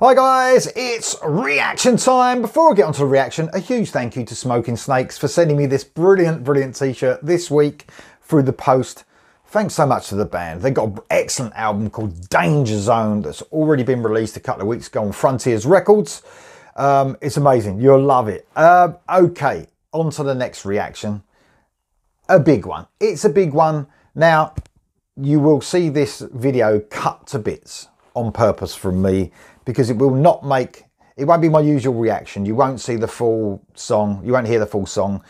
Hi guys, it's reaction time. Before I get onto the reaction, a huge thank you to Smoking Snakes for sending me this brilliant, brilliant t-shirt this week through the post. Thanks so much to the band. They've got an excellent album called Danger Zone that's already been released a couple of weeks ago on Frontiers Records. Um, it's amazing. You'll love it. Uh, okay, on to the next reaction. A big one. It's a big one. Now, you will see this video cut to bits on purpose from me because it will not make, it won't be my usual reaction. You won't see the full song. You won't hear the full song.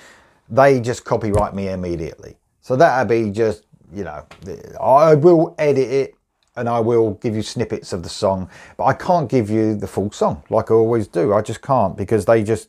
They just copyright me immediately. So that'll be just, you know, I will edit it and I will give you snippets of the song, but I can't give you the full song like I always do. I just can't because they just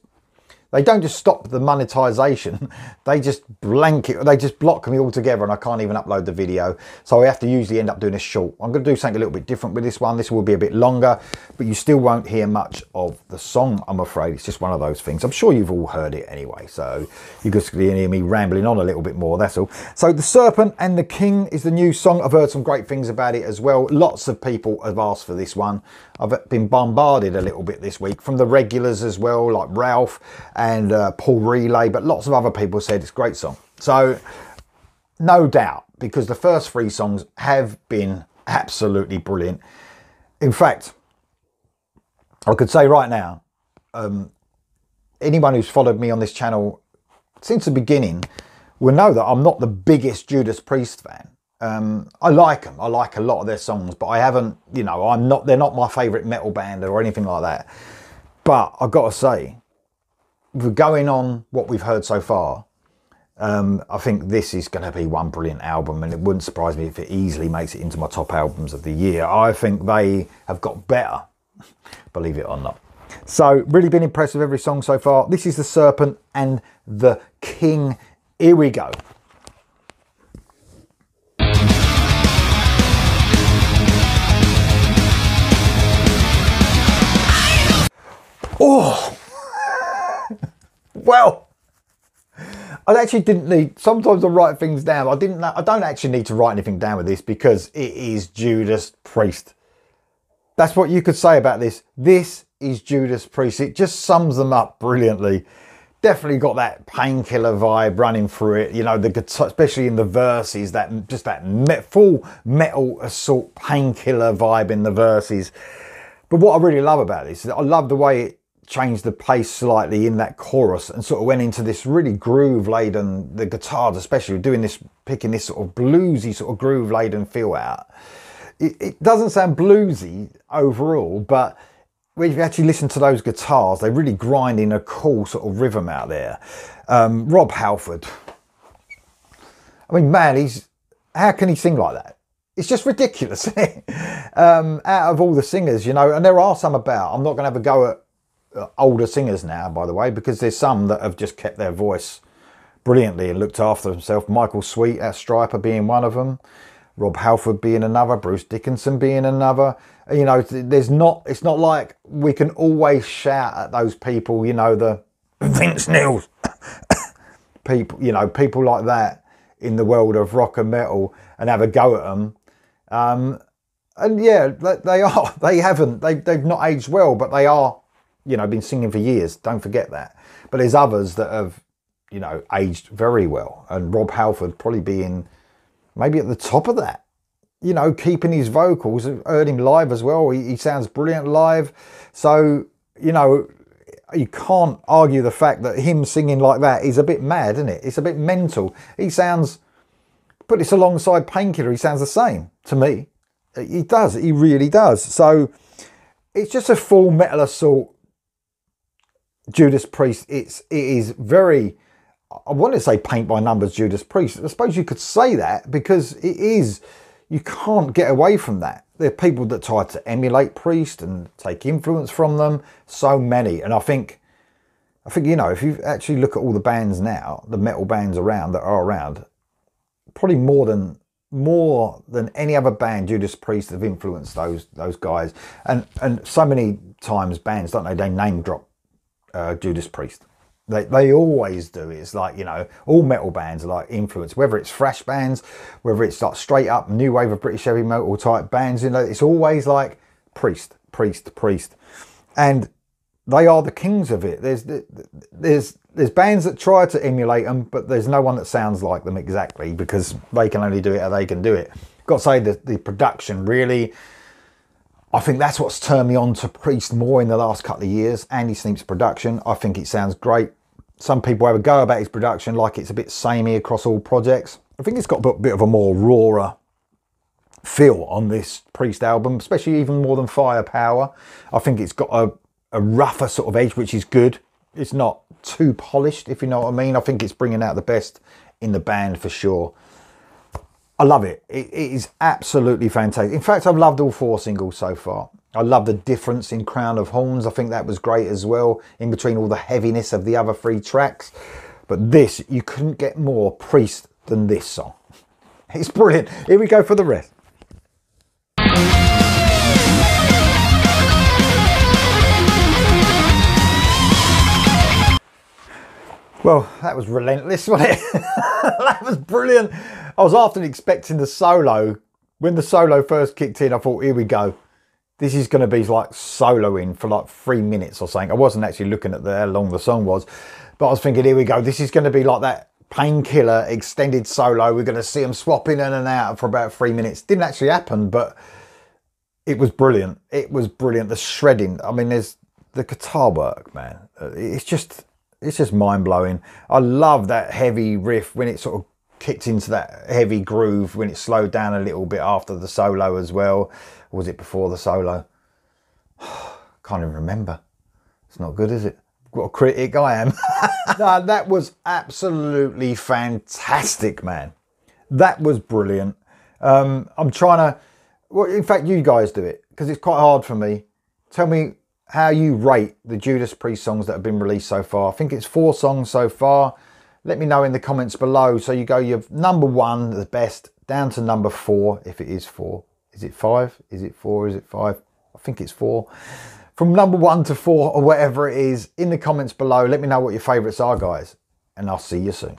they don't just stop the monetization, they just blanket, they just block me altogether and I can't even upload the video. So I have to usually end up doing a short. I'm going to do something a little bit different with this one. This will be a bit longer, but you still won't hear much of the song, I'm afraid. It's just one of those things. I'm sure you've all heard it anyway, so you just hear me rambling on a little bit more, that's all. So The Serpent and the King is the new song. I've heard some great things about it as well. Lots of people have asked for this one. I've been bombarded a little bit this week from the regulars as well, like Ralph and uh, Paul Relay, but lots of other people said it's a great song. So, no doubt, because the first three songs have been absolutely brilliant. In fact, I could say right now, um, anyone who's followed me on this channel since the beginning will know that I'm not the biggest Judas Priest fan. Um, I like them. I like a lot of their songs, but I haven't, you know, I'm not, they're not my favourite metal band or anything like that. But I've got to say, going on what we've heard so far, um, I think this is going to be one brilliant album, and it wouldn't surprise me if it easily makes it into my top albums of the year. I think they have got better, believe it or not. So, really been impressed with every song so far. This is The Serpent and The King. Here we go. Well, I actually didn't need. Sometimes I write things down. I didn't. I don't actually need to write anything down with this because it is Judas Priest. That's what you could say about this. This is Judas Priest. It just sums them up brilliantly. Definitely got that painkiller vibe running through it. You know, the guitar, especially in the verses, that just that full metal assault painkiller vibe in the verses. But what I really love about this is I love the way it changed the pace slightly in that chorus and sort of went into this really groove laden, the guitars especially, doing this, picking this sort of bluesy sort of groove laden feel out. It, it doesn't sound bluesy overall, but when you actually listen to those guitars, they're really grind in a cool sort of rhythm out there. Um, Rob Halford. I mean, man, he's how can he sing like that? It's just ridiculous. um, out of all the singers, you know, and there are some about. I'm not going to have a go at older singers now, by the way, because there's some that have just kept their voice brilliantly and looked after themselves. Michael Sweet, our Stryper, being one of them. Rob Halford being another, Bruce Dickinson being another. You know, there's not, it's not like we can always shout at those people, you know, the Vince Neils people, you know, people like that in the world of rock and metal and have a go at them. Um, and yeah, they are, they haven't, they, they've not aged well, but they are you know, been singing for years. Don't forget that. But there's others that have, you know, aged very well. And Rob Halford probably being maybe at the top of that. You know, keeping his vocals. Heard him live as well. He, he sounds brilliant live. So, you know, you can't argue the fact that him singing like that is a bit mad, isn't it? It's a bit mental. He sounds, put this alongside Painkiller, he sounds the same to me. He does. He really does. So it's just a full metal assault Judas Priest, it's it is very I want to say paint by numbers Judas Priest. I suppose you could say that because it is you can't get away from that. There are people that try to emulate Priest and take influence from them. So many. And I think I think, you know, if you actually look at all the bands now, the metal bands around that are around, probably more than more than any other band, Judas Priest have influenced those those guys. And and so many times bands, don't they, they name drop uh, Judas Priest. They, they always do. It's like, you know, all metal bands are like influence, whether it's thrash bands, whether it's like straight up new wave of British heavy metal type bands, you know, it's always like Priest, Priest, Priest. And they are the kings of it. There's there's there's bands that try to emulate them, but there's no one that sounds like them exactly because they can only do it how they can do it. Got to say that the production really, I think that's what's turned me on to Priest more in the last couple of years. Andy Sneap's production, I think it sounds great. Some people have a go about his production like it's a bit samey across all projects. I think it's got a bit of a more rawer feel on this Priest album, especially even more than Firepower. I think it's got a, a rougher sort of edge, which is good. It's not too polished, if you know what I mean. I think it's bringing out the best in the band for sure. I love it. it. It is absolutely fantastic. In fact, I've loved all four singles so far. I love the difference in Crown of Horns. I think that was great as well, in between all the heaviness of the other three tracks. But this, you couldn't get more Priest than this song. It's brilliant. Here we go for the rest. Well, that was relentless, wasn't it? that was brilliant. I was often expecting the solo. When the solo first kicked in, I thought, here we go. This is going to be like soloing for like three minutes or something. I wasn't actually looking at the, how long the song was, but I was thinking, here we go. This is going to be like that painkiller extended solo. We're going to see them swapping in and out for about three minutes. Didn't actually happen, but it was brilliant. It was brilliant. The shredding. I mean, there's the guitar work, man. It's just it's just mind blowing. I love that heavy riff when it sort of kicked into that heavy groove when it slowed down a little bit after the solo as well. Or was it before the solo? Can't even remember. It's not good, is it? What a critic I am. no, that was absolutely fantastic, man. That was brilliant. Um, I'm trying to, well, in fact, you guys do it because it's quite hard for me. Tell me how you rate the Judas Priest songs that have been released so far. I think it's four songs so far. Let me know in the comments below. So you go your number one, the best, down to number four, if it is four. Is it five? Is it four? Is it five? I think it's four. From number one to four or whatever it is, in the comments below, let me know what your favourites are, guys. And I'll see you soon.